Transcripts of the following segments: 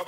Hi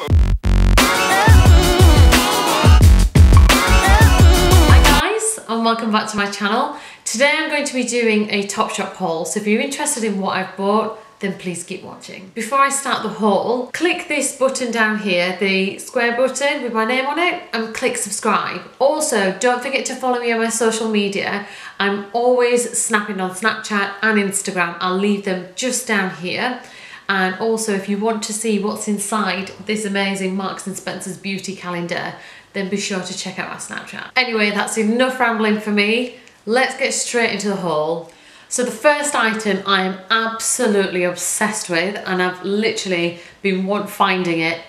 guys and welcome back to my channel. Today I'm going to be doing a Topshop haul so if you're interested in what I've bought then please keep watching. Before I start the haul, click this button down here, the square button with my name on it, and click subscribe. Also, don't forget to follow me on my social media. I'm always snapping on Snapchat and Instagram. I'll leave them just down here. And also, if you want to see what's inside this amazing Marks & Spencer's beauty calendar, then be sure to check out our Snapchat. Anyway, that's enough rambling for me. Let's get straight into the haul. So the first item I am absolutely obsessed with and I've literally been want finding it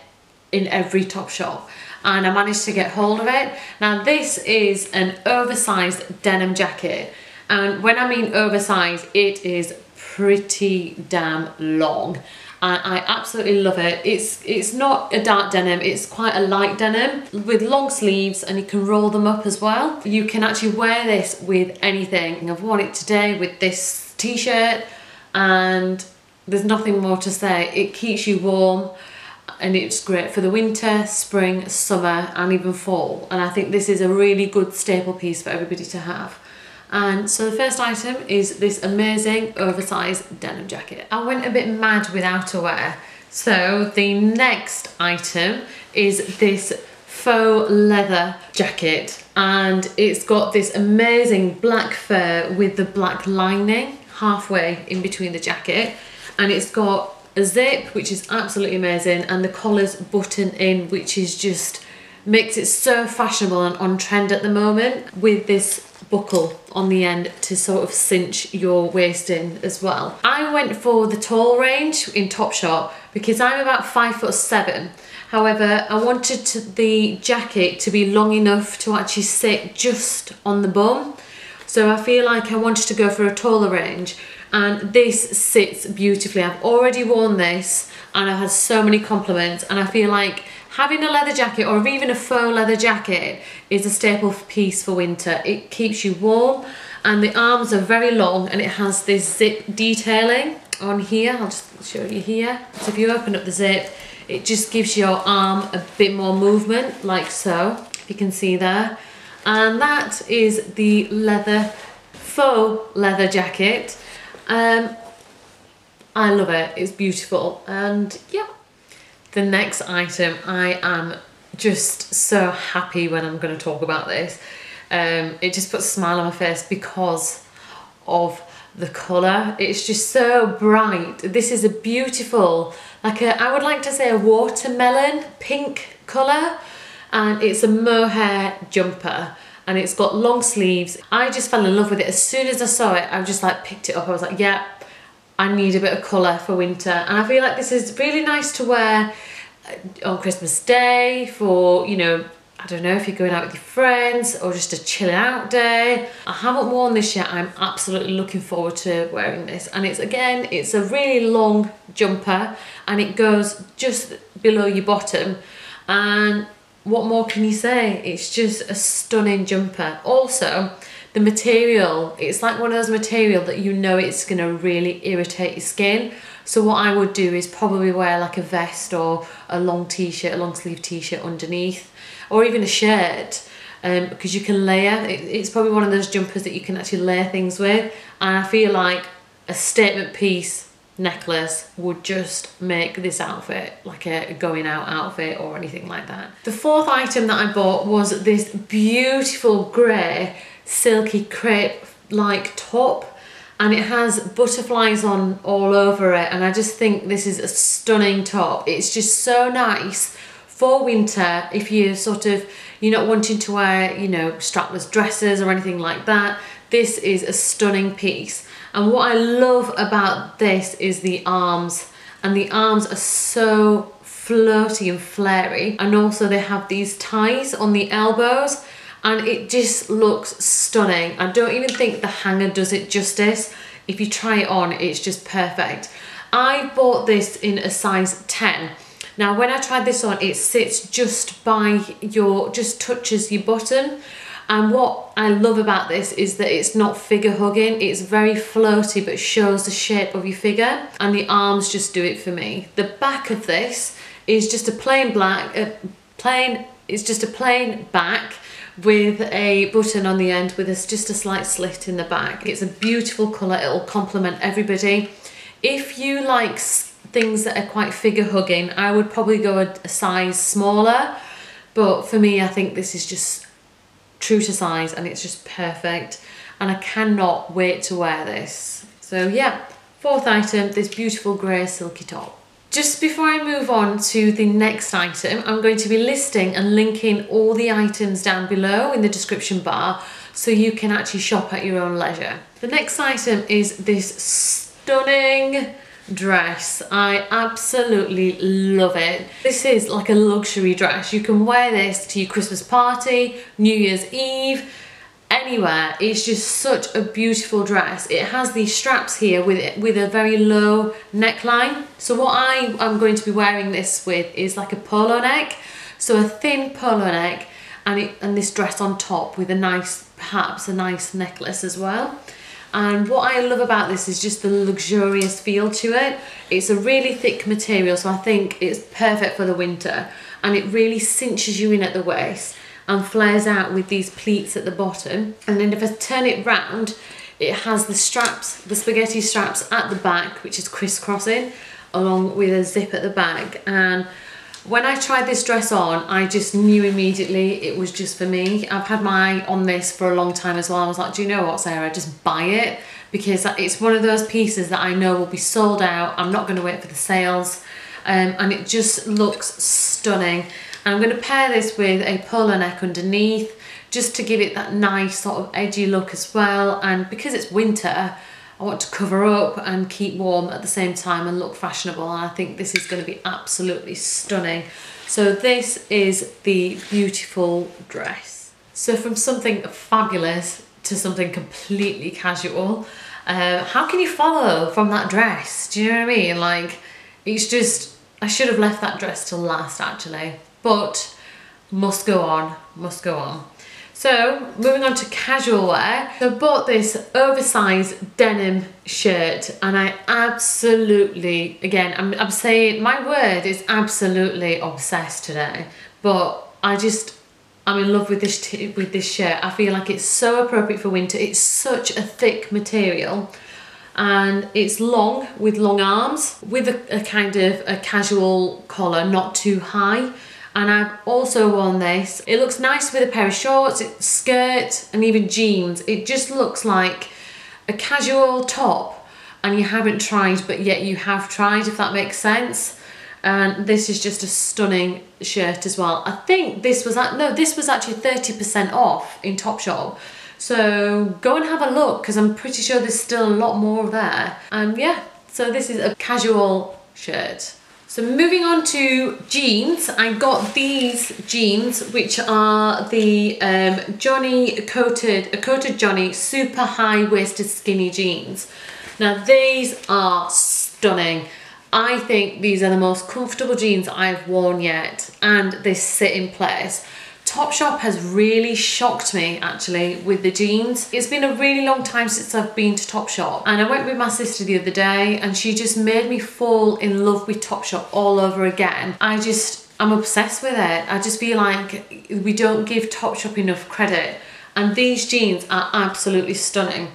in every Topshop and I managed to get hold of it. Now this is an oversized denim jacket and when I mean oversized it is pretty damn long I absolutely love it. It's it's not a dark denim, it's quite a light denim with long sleeves and you can roll them up as well. You can actually wear this with anything. I've worn it today with this t-shirt and there's nothing more to say. It keeps you warm and it's great for the winter, spring, summer and even fall. And I think this is a really good staple piece for everybody to have. And so the first item is this amazing oversized denim jacket. I went a bit mad with outerwear. So the next item is this faux leather jacket and it's got this amazing black fur with the black lining halfway in between the jacket and it's got a zip which is absolutely amazing and the collar's button in which is just makes it so fashionable and on trend at the moment with this buckle on the end to sort of cinch your waist in as well. I went for the tall range in Topshop because I'm about five foot seven. However, I wanted to, the jacket to be long enough to actually sit just on the bum. So I feel like I wanted to go for a taller range and this sits beautifully. I've already worn this and I've had so many compliments and I feel like having a leather jacket or even a faux leather jacket is a staple piece for winter. It keeps you warm and the arms are very long and it has this zip detailing on here. I'll just show you here. So if you open up the zip, it just gives your arm a bit more movement like so, if you can see there. And that is the leather, faux leather jacket. Um, I love it, it's beautiful. And yeah, the next item, I am just so happy when I'm going to talk about this. Um, it just puts a smile on my face because of the colour. It's just so bright. This is a beautiful, like a, I would like to say a watermelon pink colour. And it's a mohair jumper and it's got long sleeves. I just fell in love with it. As soon as I saw it, I just like picked it up. I was like, yeah, I need a bit of colour for winter. And I feel like this is really nice to wear uh, on Christmas Day for, you know, I don't know if you're going out with your friends or just a chill out day. I haven't worn this yet. I'm absolutely looking forward to wearing this. And it's again, it's a really long jumper and it goes just below your bottom. And what more can you say? It's just a stunning jumper. Also, the material, it's like one of those material that you know it's gonna really irritate your skin. So what I would do is probably wear like a vest or a long t-shirt, a long sleeve t-shirt underneath, or even a shirt, um, because you can layer. It, it's probably one of those jumpers that you can actually layer things with. And I feel like a statement piece necklace would just make this outfit like a going out outfit or anything like that. The fourth item that I bought was this beautiful grey silky crepe like top and it has butterflies on all over it and I just think this is a stunning top. It's just so nice for winter if you're sort of you're not wanting to wear you know strapless dresses or anything like that. This is a stunning piece and what I love about this is the arms and the arms are so floaty and flary and also they have these ties on the elbows and it just looks stunning. I don't even think the hanger does it justice. If you try it on, it's just perfect. I bought this in a size 10. Now, when I tried this on, it sits just by your, just touches your button. And what I love about this is that it's not figure hugging, it's very floaty but shows the shape of your figure and the arms just do it for me. The back of this is just a plain black, uh, plain, it's just a plain back with a button on the end with a, just a slight slit in the back. It's a beautiful colour, it'll complement everybody. If you like things that are quite figure hugging, I would probably go a, a size smaller, but for me I think this is just true to size and it's just perfect and I cannot wait to wear this. So yeah, fourth item, this beautiful grey silky top. Just before I move on to the next item, I'm going to be listing and linking all the items down below in the description bar so you can actually shop at your own leisure. The next item is this stunning dress. I absolutely love it. This is like a luxury dress. You can wear this to your Christmas party, New Year's Eve, anywhere. It's just such a beautiful dress. It has these straps here with it, with a very low neckline. So what I am going to be wearing this with is like a polo neck. So a thin polo neck and, it, and this dress on top with a nice, perhaps a nice necklace as well. And what I love about this is just the luxurious feel to it. It's a really thick material, so I think it's perfect for the winter. And it really cinches you in at the waist and flares out with these pleats at the bottom. And then if I turn it round, it has the straps, the spaghetti straps at the back, which is crisscrossing, along with a zip at the back. And when I tried this dress on, I just knew immediately it was just for me. I've had my eye on this for a long time as well. I was like, do you know what, Sarah, just buy it because it's one of those pieces that I know will be sold out. I'm not gonna wait for the sales. Um, and it just looks stunning. I'm going to pair this with a polo neck underneath just to give it that nice sort of edgy look as well. And because it's winter, I want to cover up and keep warm at the same time and look fashionable. And I think this is going to be absolutely stunning. So this is the beautiful dress. So from something fabulous to something completely casual, uh, how can you follow from that dress? Do you know what I mean? Like, it's just, I should have left that dress till last actually but must go on, must go on. So moving on to casual wear. I bought this oversized denim shirt and I absolutely, again, I'm, I'm saying, my word is absolutely obsessed today, but I just, I'm in love with this with this shirt. I feel like it's so appropriate for winter. It's such a thick material and it's long with long arms with a, a kind of a casual collar, not too high and I've also worn this. It looks nice with a pair of shorts, skirt and even jeans. It just looks like a casual top and you haven't tried but yet you have tried if that makes sense. And this is just a stunning shirt as well. I think this was, no, this was actually 30% off in Topshop. So go and have a look because I'm pretty sure there's still a lot more there. And yeah, so this is a casual shirt. So moving on to jeans, I got these jeans, which are the um, Joni coated, a coated Joni super high waisted skinny jeans. Now these are stunning. I think these are the most comfortable jeans I've worn yet and they sit in place. Topshop has really shocked me actually with the jeans. It's been a really long time since I've been to Topshop and I went with my sister the other day and she just made me fall in love with Topshop all over again. I just, I'm obsessed with it. I just feel like we don't give Topshop enough credit and these jeans are absolutely stunning.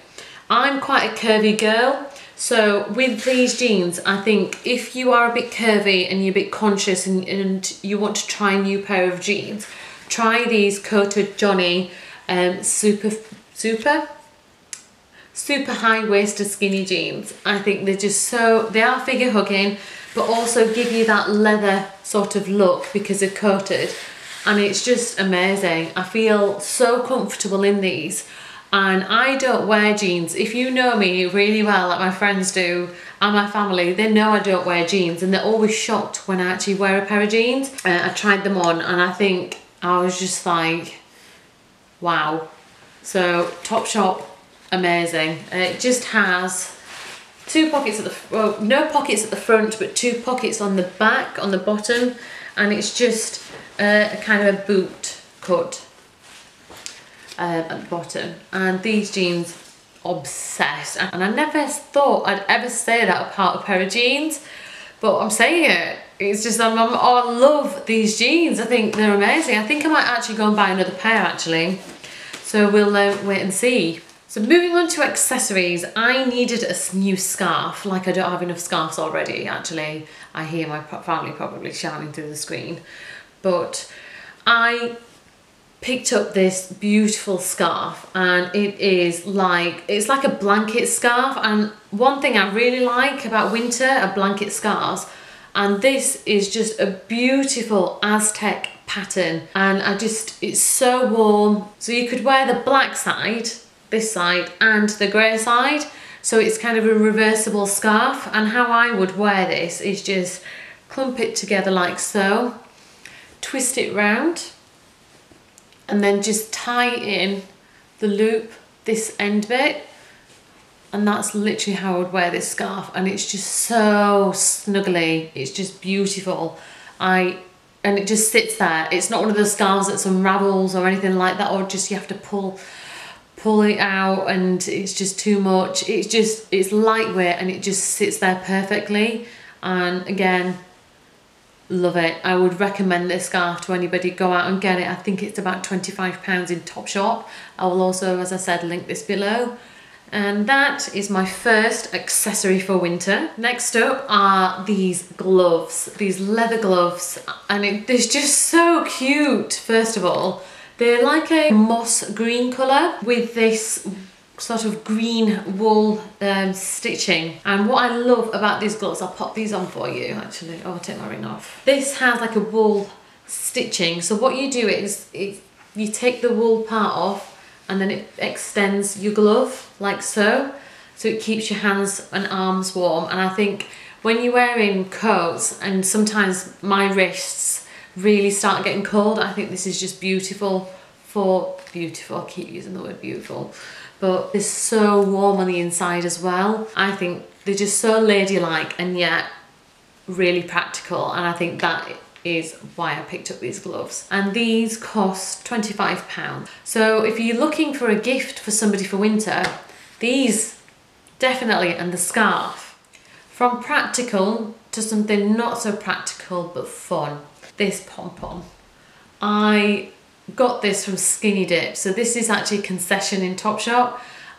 I'm quite a curvy girl so with these jeans, I think if you are a bit curvy and you're a bit conscious and, and you want to try a new pair of jeans, try these coated Joni um, super, super, super high-waisted skinny jeans. I think they're just so, they are figure hugging, but also give you that leather sort of look because they're coated. And it's just amazing. I feel so comfortable in these. And I don't wear jeans. If you know me really well, like my friends do, and my family, they know I don't wear jeans and they're always shocked when I actually wear a pair of jeans. Uh, I tried them on and I think I was just like, wow. So Topshop, amazing. It just has two pockets at the, well, no pockets at the front, but two pockets on the back, on the bottom. And it's just a kind of a boot cut uh, at the bottom. And these jeans, obsessed. And I never thought I'd ever say that about a pair of jeans but I'm saying it. It's just, I'm, I'm, oh, I love these jeans. I think they're amazing. I think I might actually go and buy another pair actually. So we'll uh, wait and see. So moving on to accessories, I needed a new scarf. Like I don't have enough scarves already, actually. I hear my family probably shouting through the screen. But I picked up this beautiful scarf and it is like, it's like a blanket scarf. And one thing I really like about winter are blanket scarves. And this is just a beautiful Aztec pattern. And I just, it's so warm. So you could wear the black side, this side, and the grey side. So it's kind of a reversible scarf. And how I would wear this is just clump it together like so, twist it round, and then just tie in the loop this end bit and that's literally how I would wear this scarf. And it's just so snuggly. It's just beautiful. I and it just sits there. It's not one of those scarves that unravels or anything like that or just you have to pull pull it out and it's just too much. It's just it's lightweight and it just sits there perfectly. And again love it. I would recommend this scarf to anybody. Go out and get it. I think it's about 25 pounds in topshop. I will also as i said link this below and that is my first accessory for winter. Next up are these gloves these leather gloves. And it, they're just so cute first of all. They're like a moss green colour with this sort of green wool um, stitching. And what I love about these gloves I'll pop these on for you actually. Oh I'll take my ring off. This has like a wool stitching. So what you do is it, you take the wool part off and then it extends your glove like so. So it keeps your hands and arms warm. And I think when you're wearing coats and sometimes my wrists really start getting cold I think this is just beautiful for beautiful I keep using the word beautiful but they're so warm on the inside as well. I think they're just so ladylike and yet really practical. And I think that is why I picked up these gloves. And these cost £25. So if you're looking for a gift for somebody for winter, these definitely, and the scarf. From practical to something not so practical but fun. This pom-pom. I got this from Skinnydip. So this is actually a concession in Topshop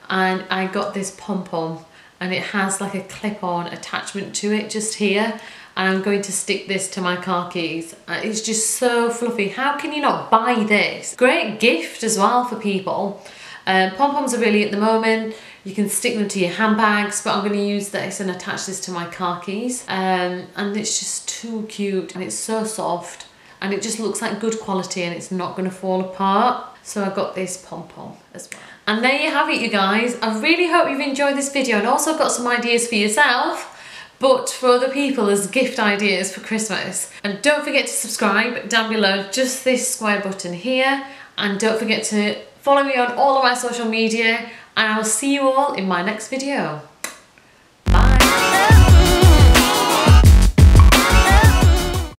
and I got this pom-pom and it has like a clip-on attachment to it just here and I'm going to stick this to my car keys. Uh, it's just so fluffy. How can you not buy this? Great gift as well for people. Um, pom-poms are really at the moment, you can stick them to your handbags, but I'm going to use this and attach this to my car keys. Um, and it's just too cute and it's so soft and it just looks like good quality and it's not going to fall apart. So I got this pom-pom as well. And there you have it, you guys. I really hope you've enjoyed this video and also got some ideas for yourself but for other people as gift ideas for Christmas. And don't forget to subscribe down below, just this square button here. And don't forget to follow me on all of my social media and I'll see you all in my next video.